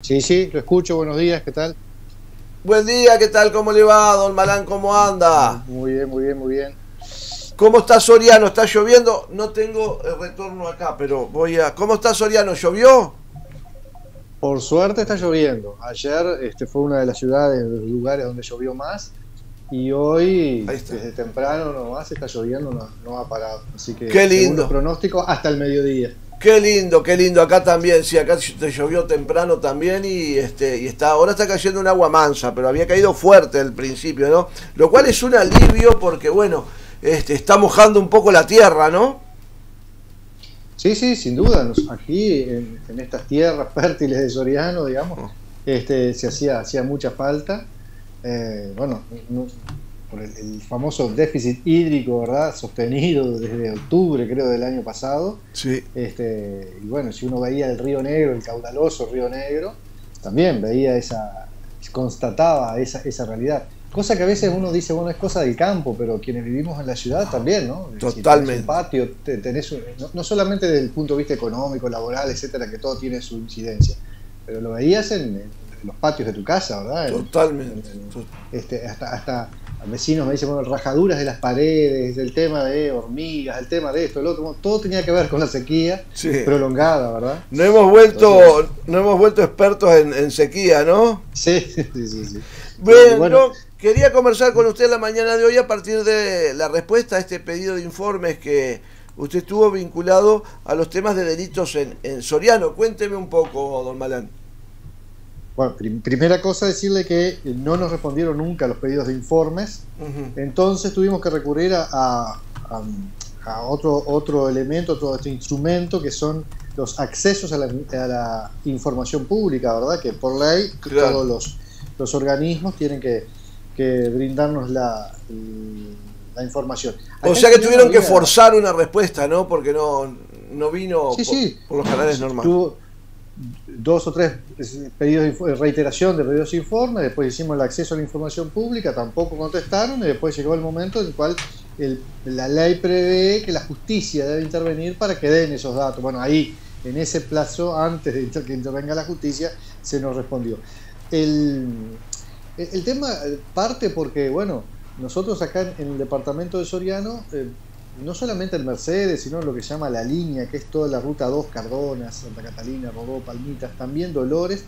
Sí, sí, lo escucho. Buenos días, ¿qué tal? Buen día, ¿qué tal? ¿Cómo le va, don Malán? ¿Cómo anda? Muy bien, muy bien, muy bien. ¿Cómo está Soriano? ¿Está lloviendo? No tengo el retorno acá, pero voy a... ¿Cómo está Soriano? ¿Llovió? Por suerte está lloviendo. Ayer este, fue una de las ciudades, de los lugares donde llovió más. Y hoy, desde temprano nomás, está lloviendo, no, no ha parado. Así que, Qué lindo. Pronóstico, hasta el mediodía. Qué lindo, qué lindo. Acá también, sí, acá te llovió temprano también y este y está ahora está cayendo un agua mansa, pero había caído fuerte al principio, ¿no? Lo cual es un alivio porque bueno, este está mojando un poco la tierra, ¿no? Sí, sí, sin duda. Aquí en, estas tierras fértiles de Soriano, digamos, oh. este se hacía hacía mucha falta. Eh, bueno, por el, famoso déficit hídrico, ¿verdad? Sostenido desde octubre, creo, del año pasado. Sí. Este, y bueno, si uno veía el río Negro, el caudaloso río Negro, también veía esa, constataba esa, esa realidad. Cosa que a veces uno dice, bueno, es cosa del campo, pero quienes vivimos en la ciudad también, ¿no? Totalmente. tenés un patio, tenés no, solamente desde el punto de vista económico, laboral, etcétera, que todo tiene su incidencia, pero lo veías en, los patios de tu casa, ¿verdad? Totalmente. este, hasta, hasta vecinos me dicen, bueno, rajaduras de las paredes, el tema de hormigas, el tema de esto, el otro, todo tenía que ver con la sequía prolongada, ¿verdad? No hemos vuelto, no hemos vuelto expertos en, sequía, ¿no? Sí, sí, sí. sí. Bueno, quería conversar con usted la mañana de hoy a partir de la respuesta a este pedido de informes que usted estuvo vinculado a los temas de delitos en, en Soriano. Cuénteme un poco, don Malán. Bueno, primera cosa decirle que no nos respondieron nunca los pedidos de informes, entonces tuvimos que recurrir a, otro, otro elemento, todo este instrumento que son los accesos a la, información pública, ¿verdad? Que por ley todos los, los, organismos tienen que, brindarnos la, la información. o sea que tuvieron que forzar una respuesta, ¿no? Porque no, no vino por, los canales normales dos o tres pedidos de reiteración de pedidos de informe, después hicimos el acceso a la información pública, tampoco contestaron y después llegó el momento en el cual la ley prevé que la justicia debe intervenir para que den esos datos. Bueno, ahí, en ese plazo, antes de que intervenga la justicia, se nos respondió. El, el tema parte porque, bueno, nosotros acá en el departamento de Soriano eh, no solamente el Mercedes, sino lo que llama la línea, que es toda la ruta 2, Cardona, Santa Catalina, Rodó, Palmitas, también Dolores,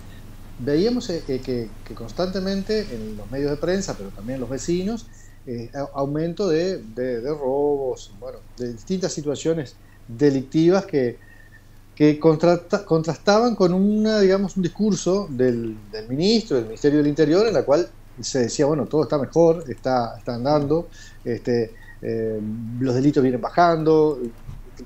veíamos eh, que, constantemente en los medios de prensa, pero también los vecinos, eh, aumento de, robos, bueno, de distintas situaciones delictivas que, que contrastaban con una, digamos, un discurso del, ministro, del Ministerio del Interior, en la cual se decía, bueno, todo está mejor, está, está andando, este, eh, los delitos vienen bajando,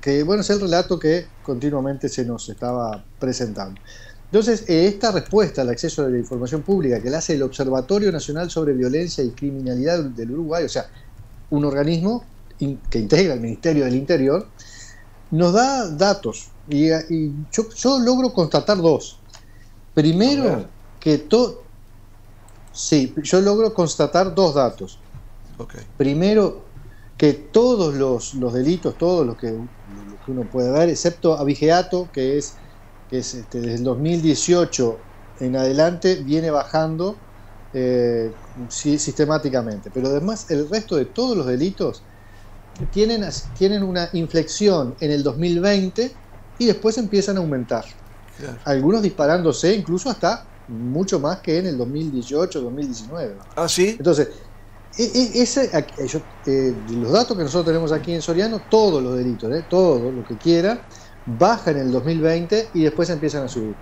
que bueno, es el relato que continuamente se nos estaba presentando. Entonces, eh, esta respuesta al acceso a la información pública que le hace el Observatorio Nacional sobre Violencia y Criminalidad del Uruguay, o sea, un organismo que integra el Ministerio del Interior, nos da datos y, yo, logro constatar dos. Primero, que todo... Sí, yo logro constatar dos datos. Primero, que todos los, delitos, todos los que, uno puede ver, excepto abigeato, que es, que es este, desde el 2018 en adelante, viene bajando eh, sistemáticamente. Pero además el resto de todos los delitos tienen, tienen una inflexión en el 2020 y después empiezan a aumentar. Algunos disparándose incluso hasta mucho más que en el 2018, 2019. Ah, sí. Entonces, e, e, ese, eh, los datos que nosotros tenemos aquí en Soriano, todos los delitos, eh, todo lo que quiera, baja en el 2020 y después empiezan a subir.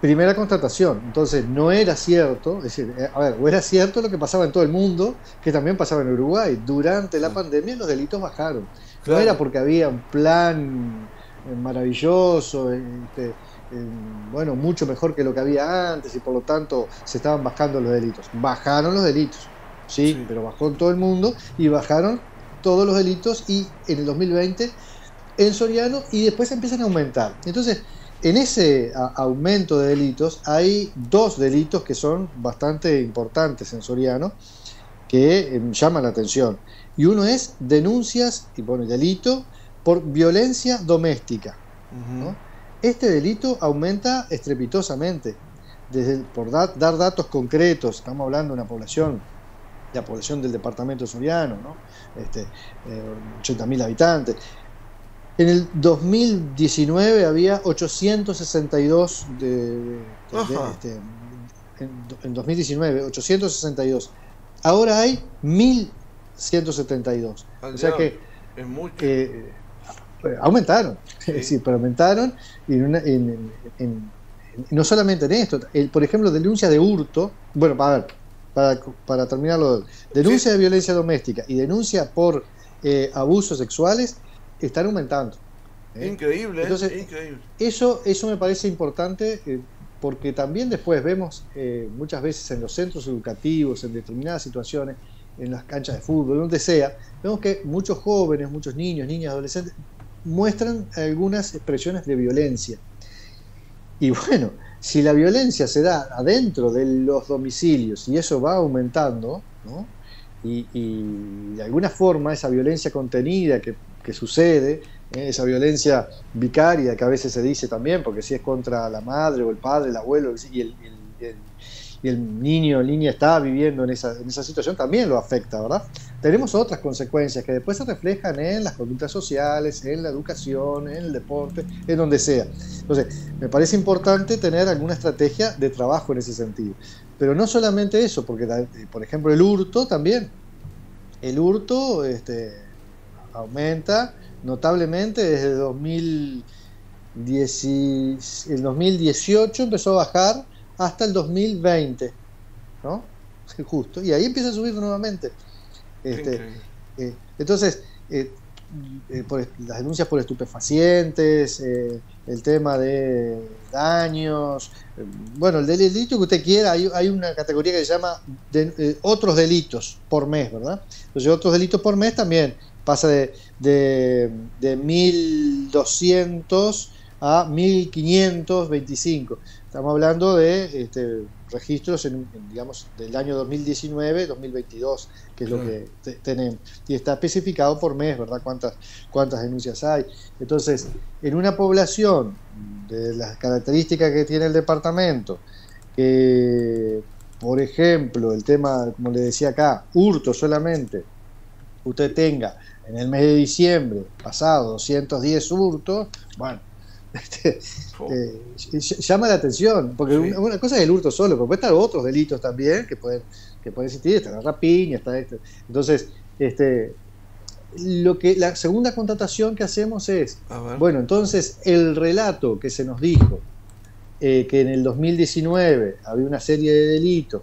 Primera constatación, entonces no era cierto, es decir, eh, a ver, o era cierto lo que pasaba en todo el mundo, que también pasaba en Uruguay. Durante la pandemia los delitos bajaron. No era porque había un plan maravilloso, este, bueno, mucho mejor que lo que había antes y por lo tanto se estaban bajando los delitos. Bajaron los delitos ¿sí? pero bajó en todo el mundo y bajaron todos los delitos y en el 2020 en Soriano y después empiezan a aumentar. Entonces, en ese aumento de delitos hay dos delitos que son bastante importantes en Soriano que em, llaman la atención. Y uno es denuncias, y pone delito, por violencia doméstica. Este delito aumenta estrepitosamente. desde por dar datos concretos, estamos hablando de una población, la población del departamento suriano, ¿no? este, 80.000 habitantes. En el 2019 había 862 de, este, en, 2019, 862. Ahora hay 1172. o sea que es mucho. Eh, aumentaron, sí. pero aumentaron y no solamente en esto, por ejemplo, denuncias de hurto, bueno, para, para, para terminarlo, denuncia de violencia doméstica y denuncia por eh, abusos sexuales están aumentando. ¿eh? Increíble, Entonces, increíble. Eso, eso me parece importante porque también después vemos muchas veces en los centros educativos, en determinadas situaciones, en las canchas de fútbol, donde sea, vemos que muchos jóvenes, muchos niños, niñas, adolescentes, muestran algunas expresiones de violencia. Y bueno, si la violencia se da adentro de los domicilios y eso va aumentando, ¿no? y, de alguna forma esa violencia contenida que, sucede, ¿eh? esa violencia vicaria que a veces se dice también, porque si es contra la madre o el padre, el abuelo y el y el niño o niña está viviendo en esa, en esa situación, también lo afecta, ¿verdad? Tenemos otras consecuencias que después se reflejan en las conductas sociales, en la educación, en el deporte, en donde sea. Entonces, me parece importante tener alguna estrategia de trabajo en ese sentido. Pero no solamente eso, porque, por ejemplo, el hurto también. El hurto este, aumenta notablemente desde 2010, el 2018 empezó a bajar hasta el 2020, ¿no? Justo, y ahí empieza a subir nuevamente. Este, eh, entonces, eh, eh, por, las denuncias por estupefacientes, el tema de daños, bueno, el delito que usted quiera, hay, una categoría que se llama otros delitos por mes, ¿verdad? Entonces, otros delitos por mes también pasa de, de, de 1.200 a 1.525. Estamos hablando de este, registros en, digamos, del año 2019, 2022, que es lo que tenemos. Y está especificado por mes, ¿verdad? Cuántas, cuántas denuncias hay. Entonces, en una población de las características que tiene el departamento, que, por ejemplo, el tema, como le decía acá, hurto solamente, usted tenga en el mes de diciembre pasado 210 hurtos, bueno, eh, llama la atención, porque una, cosa es el hurto solo, pero puede estar otros delitos también que pueden, que pueden existir, está la rapiña, está esto. Entonces, este, lo que la segunda contratación que hacemos es, bueno, entonces el relato que se nos dijo eh, que en el 2019 había una serie de delitos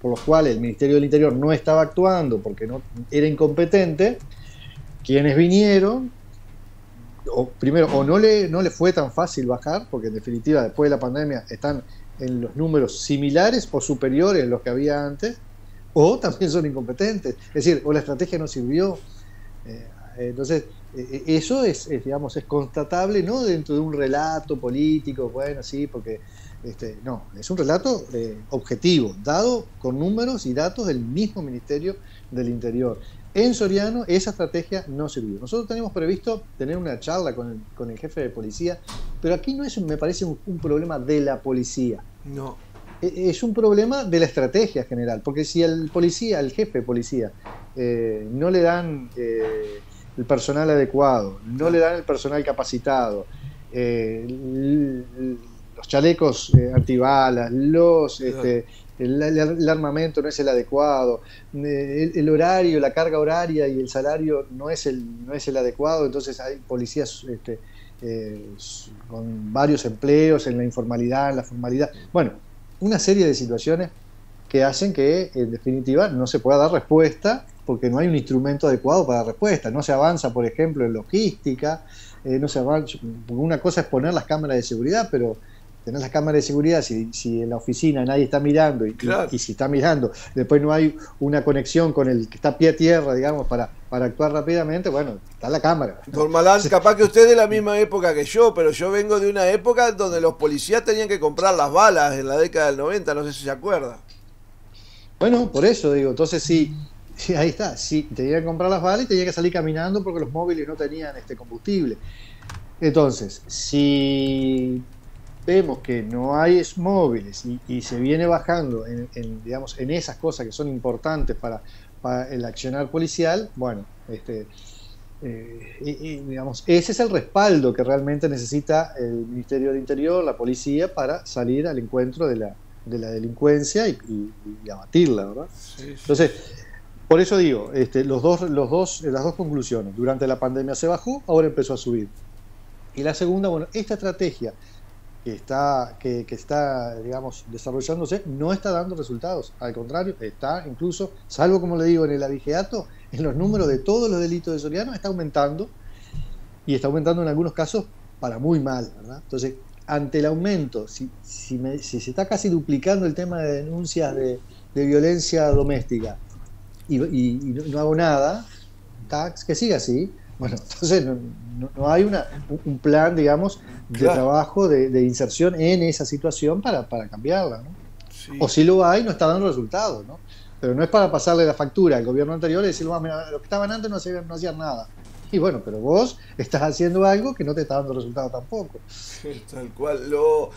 por los cuales el Ministerio del Interior no estaba actuando porque no era incompetente, quienes vinieron o primero, o no le, no le fue tan fácil bajar, porque en definitiva después de la pandemia están en los números similares o superiores a los que había antes, o también son incompetentes. Es decir, o la estrategia no sirvió. Eh, entonces, eh, eso es, digamos, es constatable no dentro de un relato político, bueno, sí, porque este, no, es un relato eh, objetivo, dado con números y datos del mismo Ministerio del Interior. En Soriano esa estrategia no sirvió. Nosotros tenemos previsto tener una charla con el, jefe de policía, pero aquí no es, me parece, un, problema de la policía. No. E, es un problema de la estrategia general, porque si el policía, el jefe de policía, eh, no le dan eh, el personal adecuado, no le dan el personal capacitado, eh, los chalecos antibalas, los este, el, armamento no es el adecuado, eh, el, horario, la carga horaria y el salario no es el, no es el adecuado, entonces hay policías este, eh, con varios empleos en la informalidad, en la formalidad. Bueno, una serie de situaciones que hacen que en definitiva no se pueda dar respuesta porque no hay un instrumento adecuado para dar respuesta. No se avanza, por ejemplo, en logística, eh, no se avanza, una cosa es poner las cámaras de seguridad, pero tenés las cámaras de seguridad, si, si en la oficina nadie está mirando y, y, si está mirando, después no hay una conexión con el que está a pie a tierra, digamos, para, para actuar rápidamente, bueno, está la cámara. Normalán, capaz que usted es de la misma época que yo, pero yo vengo de una época donde los policías tenían que comprar las balas en la década del 90, no sé si se acuerda. Bueno, por eso digo, entonces sí, sí ahí está, sí, tenían que comprar las balas y tenían que salir caminando porque los móviles no tenían este combustible. Entonces, si vemos que no hay móviles y, se viene bajando en, digamos, en esas cosas que son importantes para, para el accionar policial, bueno, este, eh, digamos, ese es el respaldo que realmente necesita el Ministerio de Interior, la policía, para salir al encuentro de la, de la delincuencia y, abatirla, ¿verdad? Entonces, por eso digo, este, los dos, los dos, las dos conclusiones. Durante la pandemia se bajó, ahora empezó a subir. Y la segunda, bueno, esta estrategia que está, que, está, digamos, desarrollándose no está dando resultados. Al contrario, está incluso, salvo como le digo en el abigeato, en los números de todos los delitos de Soriano está aumentando y está aumentando en algunos casos para muy mal. Entonces, ante el aumento, si, si, se está casi duplicando el tema de denuncias de, violencia doméstica y, no, hago nada, que siga así, bueno, entonces no, hay una, un plan, digamos, de trabajo, de, inserción en esa situación para, para cambiarla, ¿no? O si lo hay, no está dando resultados, ¿no? Pero no es para pasarle la factura al gobierno anterior y decir, lo los que estaban antes no hacían, no hacían nada. Y bueno, pero vos estás haciendo algo que no te está dando resultado tampoco. tal cual. Lo,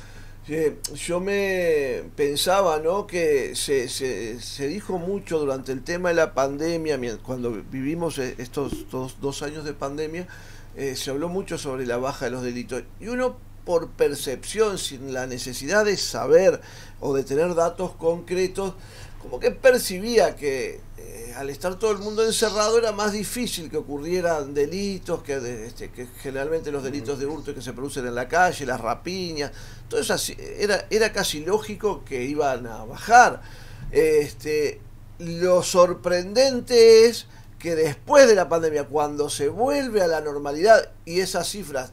yo me pensaba, ¿no? Que se, se, dijo mucho durante el tema de la pandemia, cuando vivimos e, estos dos, dos años de pandemia, eh, se habló mucho sobre la baja de los delitos. Y uno por percepción, sin la necesidad de saber o de tener datos concretos, como que percibía que eh, al estar todo el mundo encerrado era más difícil que ocurrieran delitos, que, este, que generalmente los delitos de hurto que se producen en la calle, las rapiñas, todo eso era, era casi lógico que iban a bajar. Este, lo sorprendente es que después de la pandemia, cuando se vuelve a la normalidad y esas cifras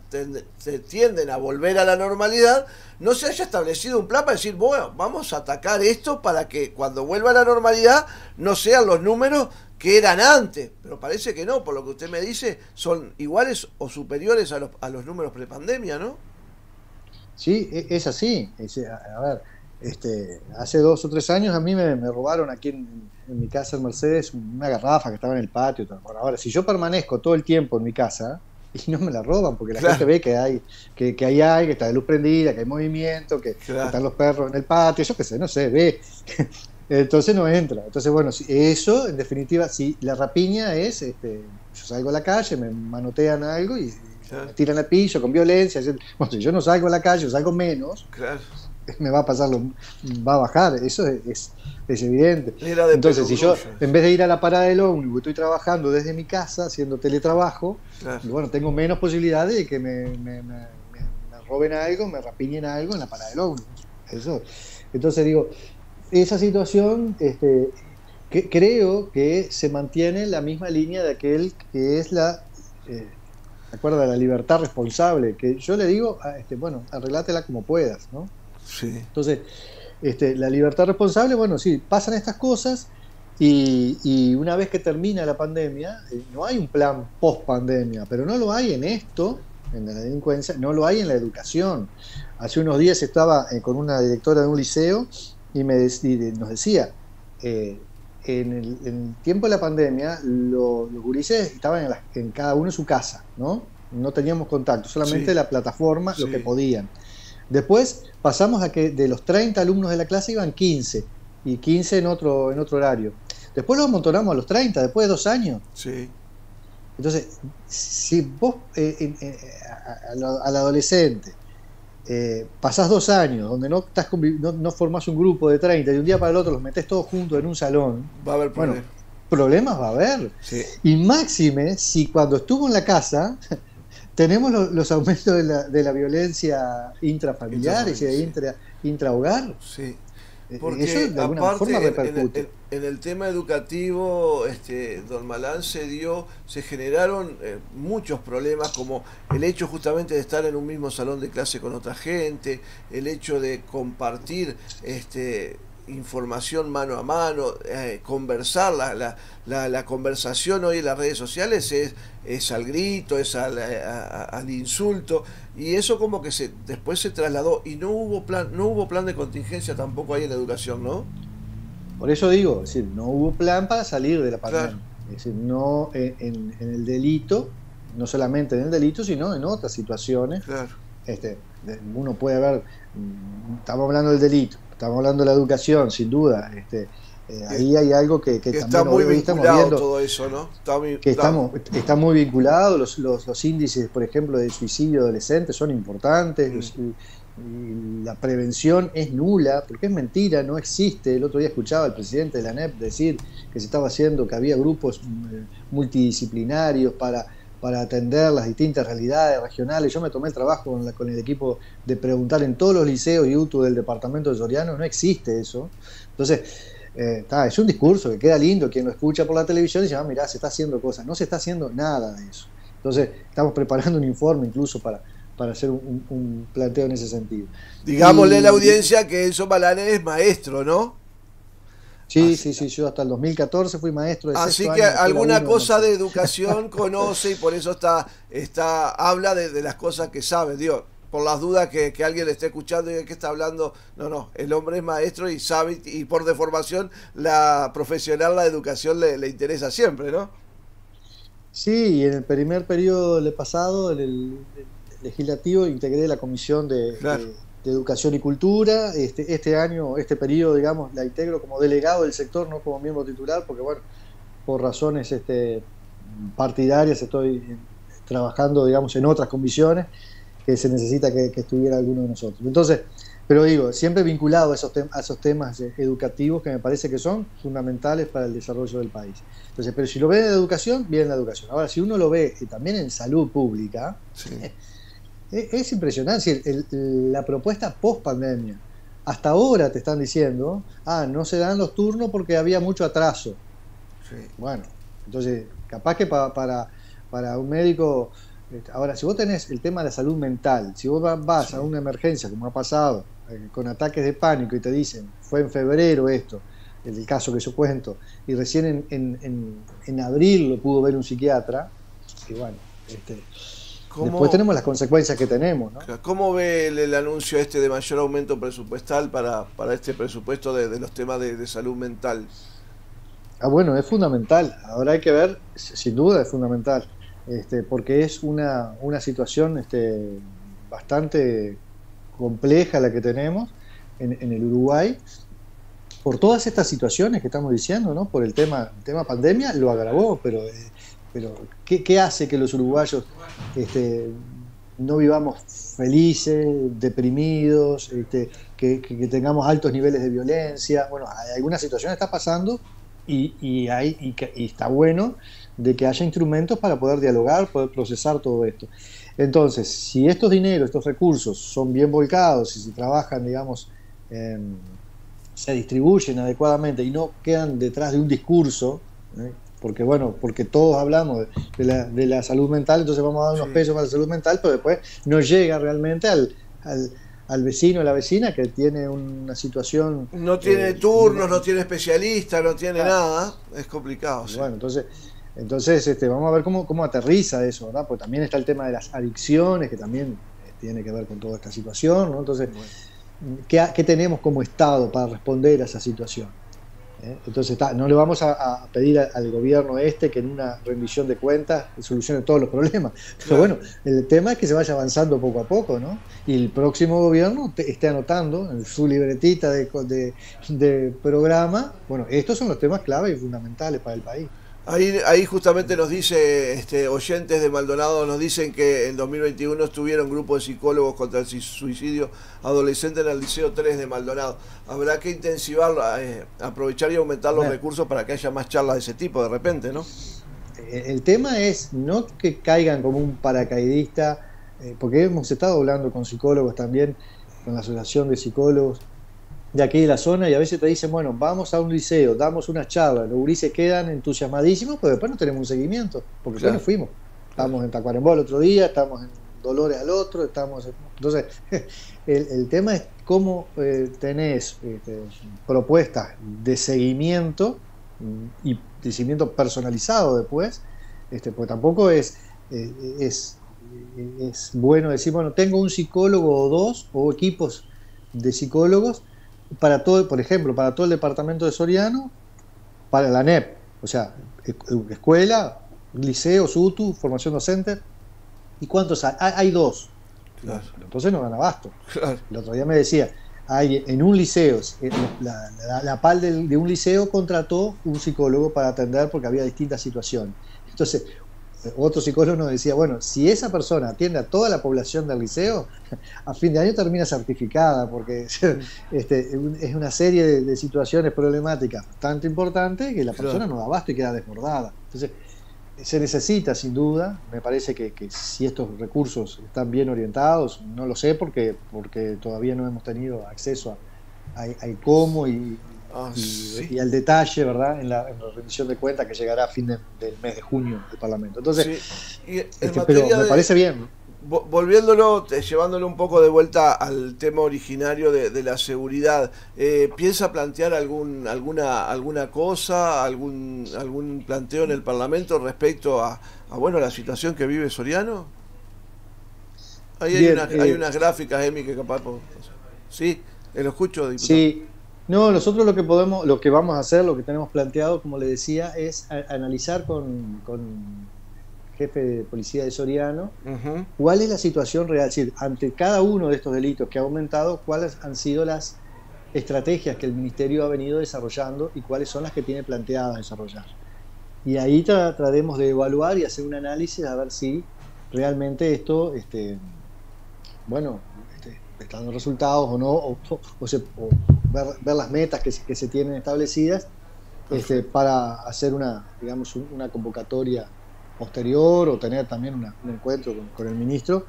se tienden a volver a la normalidad, no se haya establecido un plan para decir, bueno, vamos a atacar esto para que cuando vuelva a la normalidad no sean los números que eran antes. Pero parece que no, por lo que usted me dice, son iguales o superiores a los, a los números prepandemia, ¿no? Sí, e, es así. a ver, este, hace dos o tres años a mí me, robaron aquí en, mi casa en Mercedes una garrafa que estaba en el patio. ahora, si yo permanezco todo el tiempo en mi casa y no me la roban, porque la gente ve que hay, que, que hay que está de luz prendida, que hay movimiento, que, están los perros en el patio, yo qué sé, no sé, ve. Entonces no entra. Entonces, bueno, eso, en definitiva, si la rapiña es, este, yo salgo a la calle, me manotean algo y, me tiran al piso con violencia. Bueno, si yo no salgo a la calle, salgo menos. Claro me va a pasar, va a bajar, eso es, es, evidente. Entonces, si yo, en vez de ir a la parada del ómnibus, estoy trabajando desde mi casa, haciendo teletrabajo, bueno, tengo menos posibilidades de que me, me, roben algo, me rapiñen algo en la parada del ómnibus. Eso. Entonces, digo, esa situación, este, que, creo que se mantiene en la misma línea de aquel que es la. Eh, acuerda la libertad responsable, que yo le digo, este, bueno, arreglátela como puedas, ¿no? Entonces, este, la libertad responsable, bueno, sí, pasan estas cosas y, una vez que termina la pandemia, eh, no hay un plan post pandemia, pero no lo hay en esto, en la delincuencia, no lo hay en la educación. Hace unos días estaba eh, con una directora de un liceo y, me nos decía, eh, en, el, tiempo de la pandemia, los gurises estaban en, cada uno en su casa, ¿no? No teníamos contacto, solamente la plataforma, lo que podían. Después pasamos a que de los 30 alumnos de la clase iban 15 y 15 en otro, en otro horario. Después los amontonamos a los 30, después de dos años. Sí. Entonces, si vos eh, eh, al adolescente eh, pasás dos años donde no, estás no, no, formás un grupo de 30 y un día para el otro los metés todos juntos en un salón, va a haber problemas. Bueno, problemas va a haber. Y máxime si cuando estuvo en la casa tenemos los aumentos de la, de la violencia intrafamiliar y de intra, intrahogar. Sí. Eh, Porque Eso de alguna forma repercute. En, el, tema educativo, este, Don Malán se dio, se generaron eh, muchos problemas, como el hecho justamente de estar en un mismo salón de clase con otra gente, el hecho de compartir este, información mano a mano, eh, conversar, la, la, la, conversación hoy en las redes sociales es, es al grito, es al, al, insulto, y eso como que se después se trasladó y no hubo plan, no hubo plan de contingencia tampoco ahí en la educación, ¿no? Por eso digo, es decir, no hubo plan para salir de la pandemia. Es decir, no en, en, el delito, no solamente en el delito, sino en otras situaciones. este, uno puede ver, mm, estamos hablando del delito, estamos hablando de la educación, sin duda. Este, eh, ahí hay algo que, que, está muy vinculado todo eso, ¿no? Está que estamos, está muy vinculado, los, los, índices, por ejemplo, de suicidio adolescente son importantes, mm. la prevención es nula, porque es mentira, no existe. El otro día escuchaba al presidente de la NEP decir que se estaba haciendo, que había grupos mm, multidisciplinarios para para atender las distintas realidades regionales. Yo me tomé el trabajo con, con el equipo de preguntar en todos los liceos y UTU del departamento de Soriano, no existe eso. Entonces, eh, es un discurso que queda lindo, quien lo escucha por la televisión dice, ah, mirá, se está haciendo cosas, no se está haciendo nada de eso. Entonces, estamos preparando un informe incluso para, para hacer un, planteo en ese sentido. Digámosle a la audiencia que Enzo Malane es maestro, ¿no? Sí, sí, sí, yo hasta el 2014 fui maestro de Así que alguna cosa de educación conoce y por eso está, está habla de, las cosas que sabe, Dios. Por las dudas que, alguien le esté escuchando y que está hablando, no, no, el hombre es maestro y sabe, y por deformación, la profesional, la educación le, interesa siempre, ¿no? Sí, y en el primer periodo del pasado, en el, legislativo, integré la comisión de de Educación y Cultura. Este, este año, este periodo, digamos, la integro como delegado del sector, no como miembro titular, porque, bueno, por razones este, partidarias estoy trabajando, digamos, en otras comisiones que se necesita que, estuviera alguno de nosotros. Entonces, pero digo, siempre vinculado a esos, a esos temas educativos que me parece que son fundamentales para el desarrollo del país. Entonces, pero si lo ve en educación, bien en la educación. Ahora, si uno lo ve también en salud pública, es, impresionante. la propuesta post pandemia. Hasta ahora te están diciendo, ah, no se dan los turnos porque había mucho atraso. Bueno, entonces, capaz que para, para un médico. Este, ahora, si vos tenés el tema de la salud mental, si vos vas a una emergencia, como ha pasado, eh, con ataques de pánico y te dicen, fue en febrero esto, el caso que yo cuento, y recién en, en, en abril lo pudo ver un psiquiatra, y bueno, este, Después tenemos las consecuencias que tenemos. ¿no? ¿Cómo ve el, anuncio este de mayor aumento presupuestal para, para este presupuesto de, los temas de, salud mental? Ah, bueno, es fundamental. Ahora hay que ver, sin duda es fundamental, este, porque es una, una situación este, bastante compleja la que tenemos en, en, el Uruguay. Por todas estas situaciones que estamos diciendo, ¿no? por el tema, tema pandemia, lo agravó, pero eh, pero ¿qué, hace que los uruguayos este, no vivamos felices, deprimidos, este, que, tengamos altos niveles de violencia? Bueno, alguna situación está pasando y, hay, está bueno de que haya instrumentos para poder dialogar, poder procesar todo esto. Entonces, si estos dineros, estos recursos son bien volcados y se trabajan, digamos, se distribuyen adecuadamente y no quedan detrás de un discurso, ¿eh? Porque bueno, porque todos hablamos de la, de la salud mental, entonces vamos a dar unos pesos para la salud mental, pero después no llega realmente al, al, vecino o la vecina que tiene una situación... No tiene eh, turnos, no tiene especialista, no tiene nada, es complicado. Bueno, entonces... Entonces, este, vamos a ver cómo, cómo aterriza eso, ¿verdad? Porque también está el tema de las adicciones, que también eh, tiene que ver con toda esta situación, ¿no? Entonces, ¿qué, ¿qué, tenemos como Estado para responder a esa situación? ¿Eh? Entonces, no le vamos a, pedir al gobierno este que en una rendición de cuentas solucione todos los problemas. Pero bueno, el tema es que se vaya avanzando poco a poco, ¿no? Y el próximo gobierno esté anotando en su libretita de, de programa, bueno, estos son los temas clave y fundamentales para el país. Ahí, ahí justamente nos dice, este, oyentes de Maldonado nos dicen que en 2021 estuvieron grupos de psicólogos contra el suicidio adolescente en el Liceo 3 de Maldonado. Habrá que intensivar, eh, aprovechar y aumentar los recursos para que haya más charlas de ese tipo de repente, ¿no? Eh, el tema es no que caigan como un paracaidista, eh, porque hemos estado hablando con psicólogos también, con la Asociación de Psicólogos, de aquí de la zona y a veces te dicen, bueno, vamos a un liceo, damos una charla, los gurises quedan entusiasmadísimos, pero después no tenemos un seguimiento, porque ya no fuimos. Estamos en Tacuarembó el otro día, estamos en Dolores al otro, estamos... Entonces, el, tema es cómo eh, tenés este, propuestas de seguimiento mm, y de seguimiento personalizado después, este, pues tampoco es, eh, es, es bueno decir, bueno, tengo un psicólogo o dos, o equipos de psicólogos, para todo, por ejemplo, para todo el departamento de Soriano, para la NEP, o sea, escuela, liceo, SUTU, formación docente. ¿Y cuántos hay? Hay, dos. entonces no dan abasto. El otro día me decía, hay en un liceo, la, la, PAL de un liceo contrató un psicólogo para atender porque había distintas situaciones. Entonces, otro psicólogo nos decía, bueno, si esa persona atiende a toda la población del liceo, a fin de año termina certificada, porque este, es una serie de, situaciones problemáticas bastante importantes que la persona no da abasto y queda desbordada. Entonces, se necesita sin duda, me parece que, si estos recursos están bien orientados, no lo sé porque, porque todavía no hemos tenido acceso a, cómo y, Ah, y, al detalle, ¿verdad? En la, rendición de cuentas que llegará a fin del mes de junio del Parlamento. Entonces, este, pero me parece bien. Volviéndolo, llevándolo un poco de vuelta al tema originario de, la seguridad, eh, ¿piensa plantear algún, alguna, alguna cosa, algún, algún planteo en el Parlamento respecto a, bueno, la situación que vive Soriano? Ahí hay, hay eh, unas gráficas, Emi, que capaz... Sí, lo escucho, diputado. Sí, no, nosotros lo que podemos, lo que vamos a hacer, lo que tenemos planteado, como le decía, es analizar con, con jefe de policía de Soriano cuál es la situación real, es decir, ante cada uno de estos delitos que ha aumentado, cuáles han sido las estrategias que el ministerio ha venido desarrollando y cuáles son las que tiene planteadas desarrollar. Y ahí trataremos de evaluar y hacer un análisis a ver si realmente esto, este, bueno, este, está dando resultados o no, o, se, ver, las metas que, que, se tienen establecidas este, para hacer una, digamos, una convocatoria posterior o tener también un encuentro con, el ministro,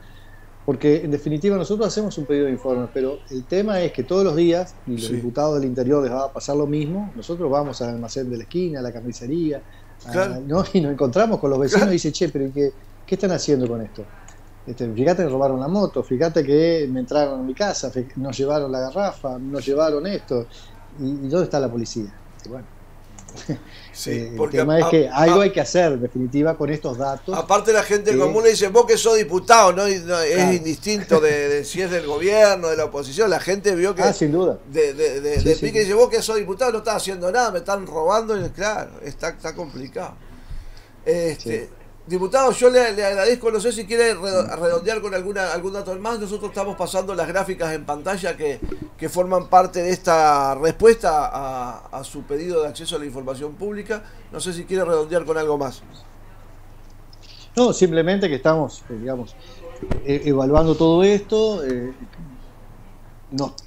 porque en definitiva nosotros hacemos un pedido de informe, pero el tema es que todos los días, y los diputados del interior les va a pasar lo mismo, nosotros vamos al almacén de la esquina, a la carnicería, ¿no? y nos encontramos con los vecinos y dice, che, pero ¿qué, ¿qué están haciendo con esto? Este, fíjate que robaron la moto, fíjate que me entraron a mi casa, nos llevaron la garrafa, nos llevaron esto. ¿Y, dónde está la policía? bueno. Eh, el tema es que algo hay que hacer, en definitiva, con estos datos. Aparte la gente común le dice, vos que sos diputado, ¿no? es indistinto de, si es del gobierno, de la oposición. La gente vio que... Ah, sin duda. De, de, dice, vos que sos diputado no estás haciendo nada, me están robando. Y, claro, está, está complicado. Este, Diputado, yo le, agradezco, no sé si quiere redondear con alguna, algún dato más. Nosotros estamos pasando las gráficas en pantalla que, forman parte de esta respuesta a, su pedido de acceso a la información pública. No sé si quiere redondear con algo más. No, simplemente que estamos, eh, digamos, e, evaluando todo esto. Eh,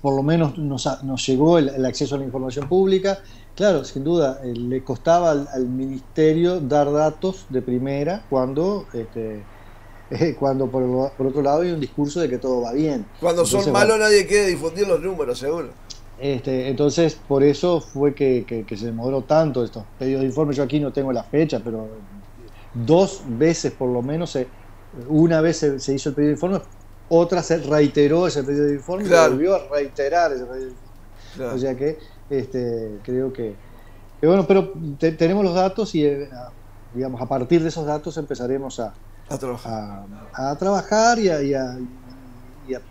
por lo menos nos, llegó el acceso a la información pública Claro, sin duda, eh, le costaba al, ministerio dar datos de primera cuando, este, cuando por, otro lado hay un discurso de que todo va bien. Cuando son malos nadie quiere difundir los números, seguro. Este, entonces, por eso fue que, se demoró tanto estos pedidos de informe. Yo aquí no tengo la fecha, pero dos veces por lo menos, una vez se, hizo el pedido de informe, otra se reiteró ese pedido de informe y volvió a reiterar ese pedido de informe. O sea que este, creo que, bueno, pero tenemos los datos y eh, digamos a partir de esos datos empezaremos a, a trabajar, y, a,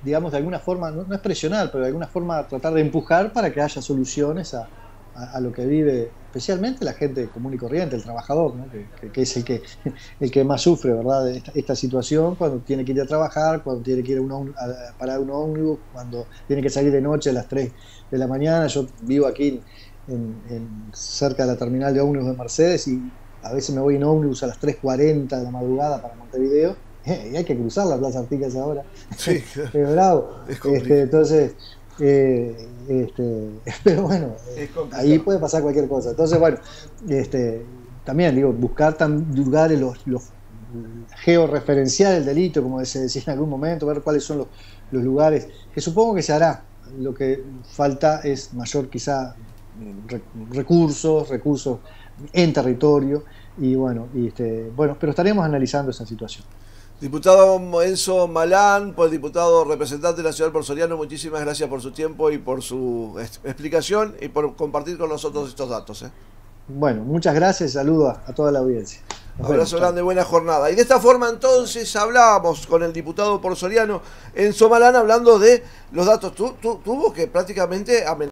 digamos de alguna forma, no, es presionar, pero de alguna forma tratar de empujar para que haya soluciones a, lo que vive especialmente la gente común y corriente, el trabajador, que, es el que, el que más sufre ¿verdad? Esta, esta, situación cuando tiene que ir a trabajar, cuando tiene que ir a, un, a parar un ómnibus, cuando tiene que salir de noche a las 3 de la mañana. Yo vivo aquí en, cerca de la terminal de ómnibus de Mercedes y a veces me voy en ómnibus a las 3.40 de la madrugada para Montevideo. y hay que cruzar la Plaza Artigas ahora. Sí, es bravo. Este, entonces, eh, este, pero bueno, ahí puede pasar cualquier cosa. Entonces, bueno, este, también digo, buscar tan, lugares los, los georreferenciar el delito, como se decía en algún momento, ver cuáles son los, los lugares, que supongo que se hará, lo que falta es mayor quizá recursos, recursos en territorio y bueno, y este, bueno, pero estaremos analizando esa situación. Diputado Enzo Malán, pues diputado representante de la ciudad por Soriano, muchísimas gracias por su tiempo y por su explicación y por compartir con nosotros estos datos. ¿eh? Bueno, muchas gracias, saludos a toda la audiencia. Abrazo grande, buena jornada. Y de esta forma entonces hablábamos con el diputado por Soriano en Somalán hablando de los datos. tuvo que prácticamente